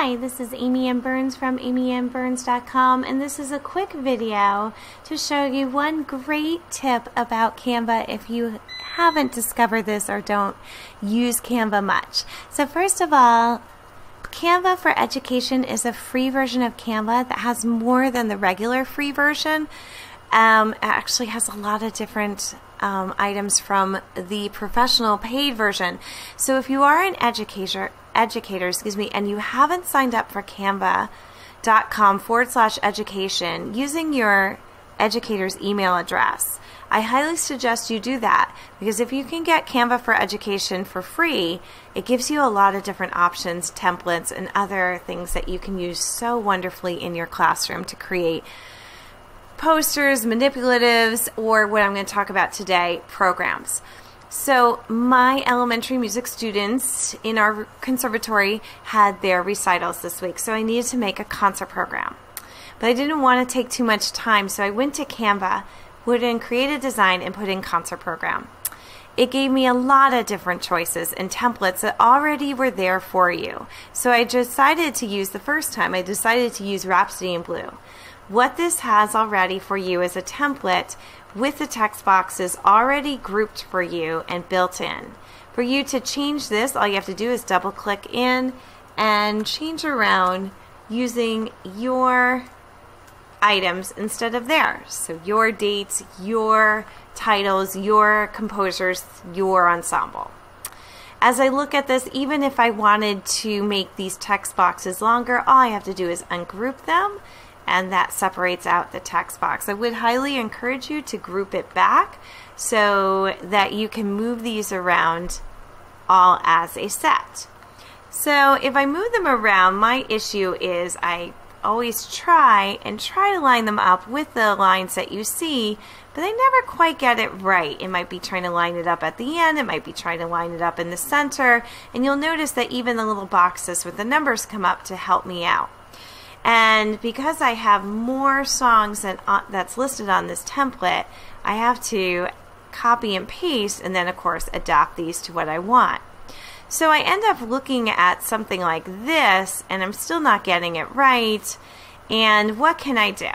Hi, this is Amy M. Burns from amymburns.com and this is a quick video to show you one great tip about Canva if you haven't discovered this or don't use Canva much. So first of all, Canva for Education is a free version of Canva that has more than the regular free version. Um, actually has a lot of different um, items from the professional paid version. So if you are an educator, educator, excuse me, and you haven't signed up for canva.com forward slash education using your educator's email address, I highly suggest you do that because if you can get Canva for Education for free, it gives you a lot of different options, templates, and other things that you can use so wonderfully in your classroom to create posters, manipulatives, or what I'm going to talk about today, programs. So, my elementary music students in our conservatory had their recitals this week, so I needed to make a concert program. But I didn't want to take too much time, so I went to Canva, put in create a design, and put in concert program. It gave me a lot of different choices and templates that already were there for you. So I decided to use the first time, I decided to use Rhapsody in Blue. What this has already for you is a template with the text boxes already grouped for you and built in. For you to change this, all you have to do is double click in and change around using your items instead of theirs. So your dates, your titles, your composers, your ensemble. As I look at this, even if I wanted to make these text boxes longer, all I have to do is ungroup them and that separates out the text box. I would highly encourage you to group it back so that you can move these around all as a set. So if I move them around, my issue is I always try and try to line them up with the lines that you see, but I never quite get it right. It might be trying to line it up at the end, it might be trying to line it up in the center, and you'll notice that even the little boxes with the numbers come up to help me out. And because I have more songs than, uh, that's listed on this template, I have to copy and paste and then of course adapt these to what I want. So I end up looking at something like this and I'm still not getting it right. And what can I do?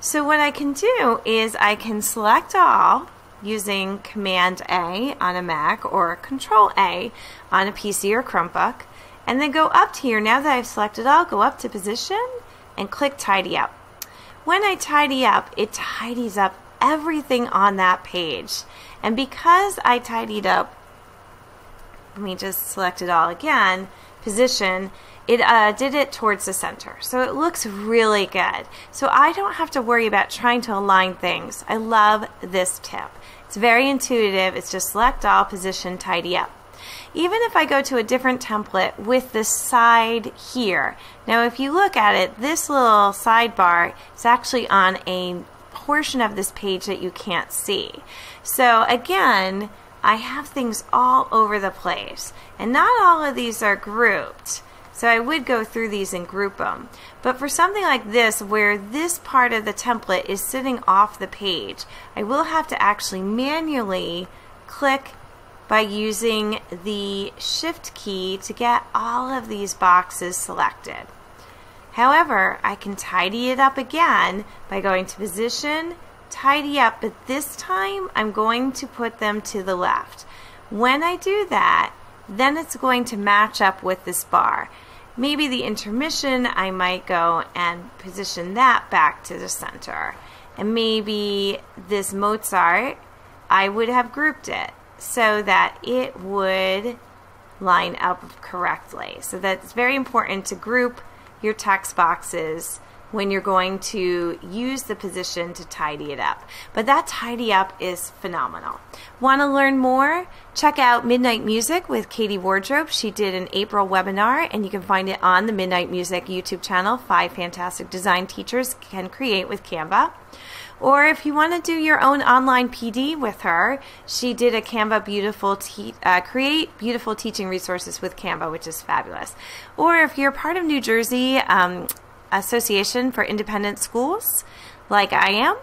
So what I can do is I can select all using Command A on a Mac or Control A on a PC or Chromebook and then go up to here. Now that I've selected all, go up to position and click tidy up. When I tidy up, it tidies up everything on that page. And because I tidied up, let me just select it all again, position, it uh, did it towards the center. So it looks really good. So I don't have to worry about trying to align things. I love this tip. It's very intuitive. It's just select all, position, tidy up even if I go to a different template with the side here. Now if you look at it, this little sidebar is actually on a portion of this page that you can't see. So again, I have things all over the place and not all of these are grouped. So I would go through these and group them. But for something like this, where this part of the template is sitting off the page, I will have to actually manually click by using the shift key to get all of these boxes selected. However, I can tidy it up again by going to position, tidy up, but this time I'm going to put them to the left. When I do that, then it's going to match up with this bar. Maybe the intermission, I might go and position that back to the center. And maybe this Mozart, I would have grouped it so that it would line up correctly. So that's very important to group your text boxes when you're going to use the position to tidy it up. But that tidy up is phenomenal. Want to learn more? Check out Midnight Music with Katie Wardrobe. She did an April webinar and you can find it on the Midnight Music YouTube channel. Five fantastic design teachers can create with Canva. Or if you want to do your own online PD with her, she did a Canva beautiful uh, create beautiful teaching resources with Canva, which is fabulous. Or if you're part of New Jersey um, Association for Independent Schools, like I am,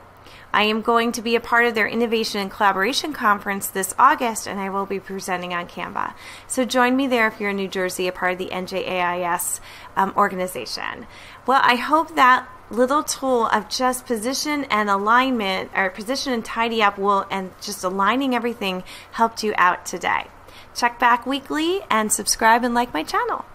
I am going to be a part of their Innovation and Collaboration Conference this August, and I will be presenting on Canva. So join me there if you're in New Jersey, a part of the NJAIS um, organization. Well, I hope that little tool of just position and alignment, or position and tidy up will, and just aligning everything helped you out today. Check back weekly and subscribe and like my channel.